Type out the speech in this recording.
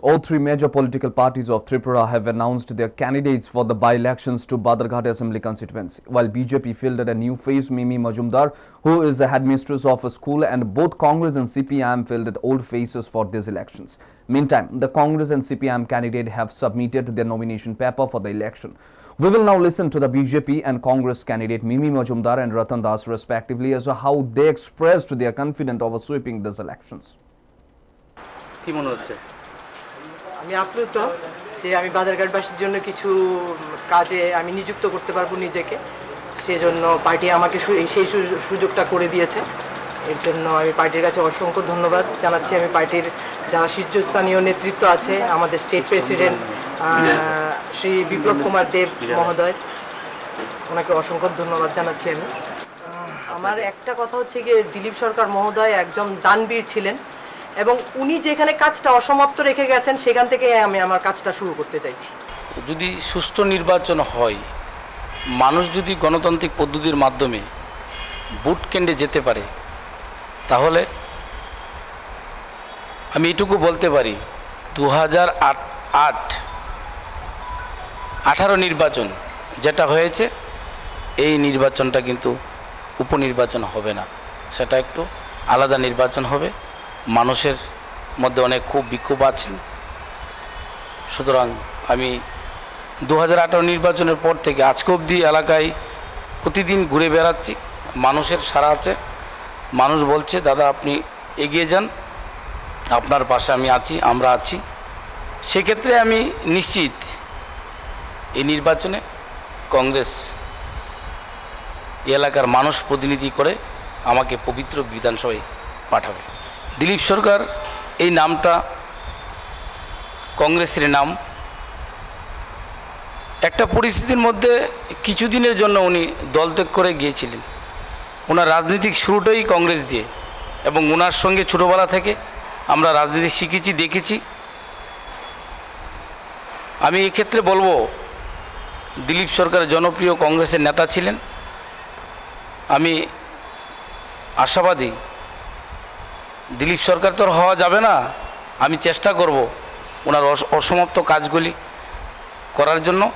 All three major political parties of Tripura have announced their candidates for the by-elections to Badarghat Assembly constituency. While BJP fielded a new face, Mimi Majumdar, who is the headmistress of a school, and both Congress and CPM fielded old faces for these elections. Meantime, the Congress and CPM candidate have submitted their nomination paper for the election. We will now listen to the BJP and Congress candidate Mimi Majumdar and Ratan Das respectively as to how they expressed their confidence over sweeping these elections. কি মনে হচ্ছে আমি আপ্লুত যে আমি বাজারঘাটবাসীর জন্য কিছু কাজে আমি নিযুক্ত করতে পারব নিজেকে সেজন্য পার্টি আমাকে সেই সুযোগটা করে দিয়েছে এর জন্য আমি পার্টির কাছে অসংখ্য ধন্যবাদ জানাচ্ছি আমি পার্টির যারা শীর্ষস্থানীয় নেতৃত্ব আছে আমাদের স্টেট প্রেসিডেন্ট শ্রী বিপ্লব কুমার দেব মহোদয়। ওনাকে অসংখ্য ধন্যবাদ জানাচ্ছি আমি। আমার একটা কথা হচ্ছে গিয়ে, দিলীপ সরকার মহোদয় একজন দানবীর ছিলেন এবং উনি যেখানে কাজটা অসমাপ্ত রেখে গেছেন, সেখান থেকে আমি আমার কাজটা শুরু করতে চাইছি। যদি সুষ্ঠু নির্বাচন হয়, মানুষ যদি গণতান্ত্রিক পদ্ধতির মাধ্যমে ভোট কেন্দ্রে যেতে পারে, তাহলে আমি এটুকু বলতে পারি দু হাজার আট আট আঠারো নির্বাচন যেটা হয়েছে, এই নির্বাচনটা কিন্তু উপনির্বাচন হবে না। সেটা একটু আলাদা নির্বাচন হবে। মানুষের মধ্যে অনেক খুব বিক্ষোভ আছেন। সুতরাং আমি দু হাজার আঠারো নির্বাচনের পর থেকে আজকে অবধি এলাকায় প্রতিদিন ঘুরে বেড়াচ্ছি। মানুষের সারা আছে। মানুষ বলছে, দাদা, আপনি এগিয়ে যান। আপনার পাশে আমি আছি, আমরা আছি। সেক্ষেত্রে আমি নিশ্চিত এই নির্বাচনে কংগ্রেস এলাকার মানুষ প্রতিনিধি করে আমাকে পবিত্র বিধানসভায় পাঠাবে। দিলীপ সরকার এই নামটা, কংগ্রেসের নাম, একটা পরিস্থিতির মধ্যে কিছুদিনের জন্য উনি দল ত্যাগ করে গিয়েছিলেন। ওনার রাজনৈতিক শুরুটাই কংগ্রেস দিয়ে এবং ওনার সঙ্গে ছোটোবেলা থেকে আমরা রাজনীতি শিখেছি, দেখেছি। আমি এক্ষেত্রে বলব দিলীপ সরকার জনপ্রিয় কংগ্রেসের নেতা ছিলেন আমি আশাবাদী দিলীপ সরকার তো হওয়া যাবে না আমি চেষ্টা করব ওনার অস- অসমাপ্ত কাজগুলি করার জন্য.